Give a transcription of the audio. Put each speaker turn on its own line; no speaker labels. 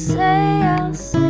say I'll say